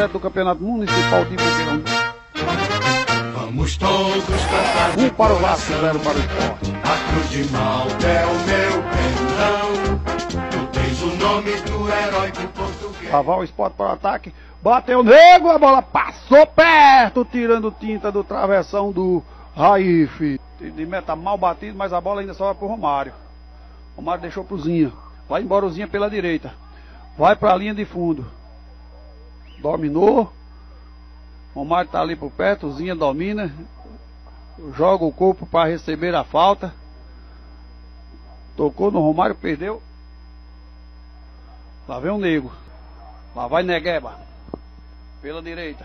direto do Campeonato Municipal de Boqueirão. Vamos todos cantar Um para o Vasco, zero para o esporte. A cruz de Malta é o meu perdão. Tu tens o nome do herói do português. O esporte para o ataque. Bateu nego, a bola passou perto, tirando tinta do travessão do Raif. De meta mal batido, mas a bola ainda só vai pro Romário. Romário deixou pro Zinha. Vai embora o Zinha pela direita. Vai para a linha de fundo. Dominou. Romário tá ali por perto, Zinha domina. Joga o corpo para receber a falta. Tocou no Romário, perdeu. Lá vem o nego. Lá vai Negueba. Pela direita.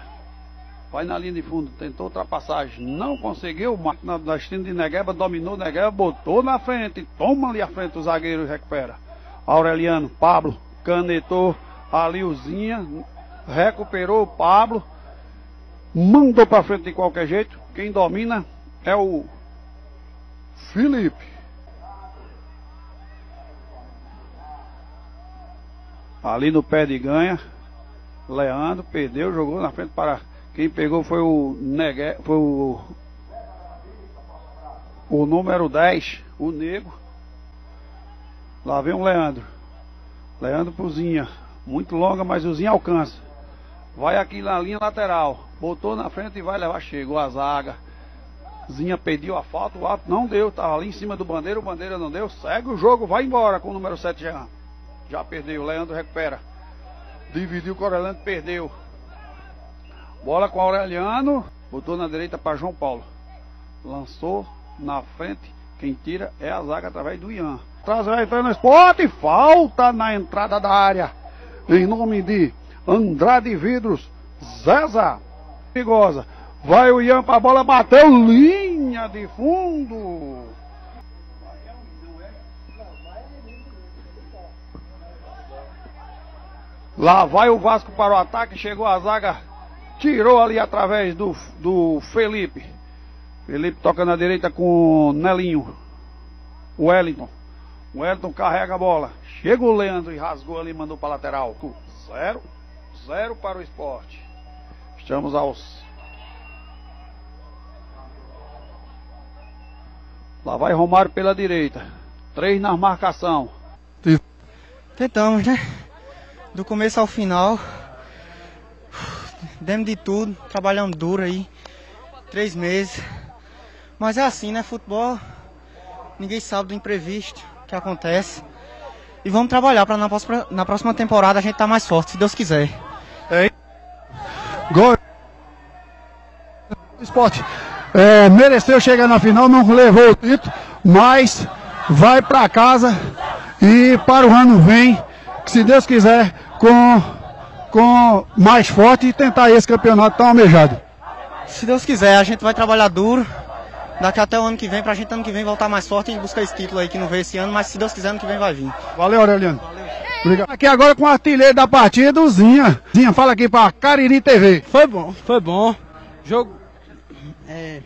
Vai na linha de fundo. Tentou ultrapassagem. Não conseguiu. Na, na esquina de Negueba. Dominou Negueba. Botou na frente. Toma ali à frente o zagueiro recupera. Aureliano. Pablo. Canetou. Ali o Zinha. Recuperou o Pablo. Mandou pra frente de qualquer jeito. Quem domina é o Felipe. Ali no pé de ganha. Leandro perdeu, jogou na frente para. Quem pegou foi o Negue, foi o. O número 10, o Nego. Lá vem o Leandro. Leandro Puzinha. Muito longa, mas o Zinha alcança. Vai aqui na linha lateral. Botou na frente e vai levar. Chegou a zaga. Zinha pediu a falta, o ato não deu. Tava ali em cima do bandeira, o bandeira não deu. Segue o jogo, vai embora com o número 7 Jean. Já perdeu, Leandro recupera. Dividiu com o Aureliano, perdeu. Bola com o Aureliano. Botou na direita para João Paulo. Lançou na frente. Quem tira é a zaga através do Ian. Traz vai entrando no esporte. Falta na entrada da área. Em nome de Andrade Vidros. Zeza. Perigosa. Vai o Ian para a bola. Bateu linha de fundo. Lá vai o Vasco para o ataque, chegou a zaga, tirou ali através do, do Felipe. Felipe toca na direita com o Nelinho. Wellington. Wellington carrega a bola. Chega o Leandro e rasgou ali, mandou para lateral. Zero, zero para o esporte. Estamos aos. Lá vai Romário pela direita. Três na marcação. Tentamos, né? do começo ao final. Demos de tudo, trabalhamos duro aí. Três meses. Mas é assim, né? Futebol, ninguém sabe do imprevisto que acontece. E vamos trabalhar para na, próxima- na próxima temporada a gente tá mais forte, se Deus quiser. Gol. Esporte é, mereceu chegar na final, não levou o título, mas vai para casa e para o ano vem, se Deus quiser, com, com mais forte e tentar esse campeonato tão almejado. Se Deus quiser, a gente vai trabalhar duro. Daqui até o ano que vem, pra gente ano que vem voltar mais forte e buscar esse título aí que não veio esse ano, mas se Deus quiser, ano que vem vai vir. Valeu, Aureliano. Obrigado. Aqui agora com o artilheiro da partida, o Zinha. Zinha, fala aqui para Cariri TV. Foi bom, foi bom. Jogo. É,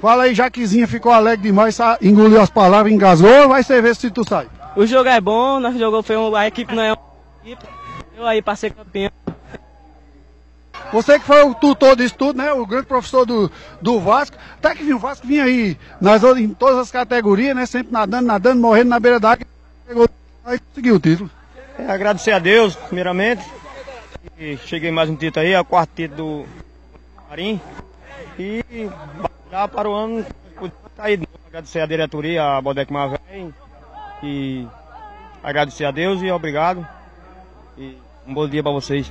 Fala aí, já que Zinha ficou alegre demais, engoliu as palavras, engasgou, vai você ver se tu sai. o jogo é bom, nosso jogo foi um, a equipe não é uma equipe. Eu aí pra ser campeão. Você que foi o tutor disso tudo, né? O grande professor do, do Vasco. Até que vinha, o Vasco vinha aí nas, em todas as categorias, né? Sempre nadando, nadando, morrendo na beira da água. Aí conseguiu o título. É, agradecer a Deus, primeiramente. E cheguei mais um título aí, é o quarto título do Marim. E batalhar para o ano tá aí. Agradecer a diretoria, a Bodec Mavé. E agradecer a Deus e obrigado. E um bom dia para vocês.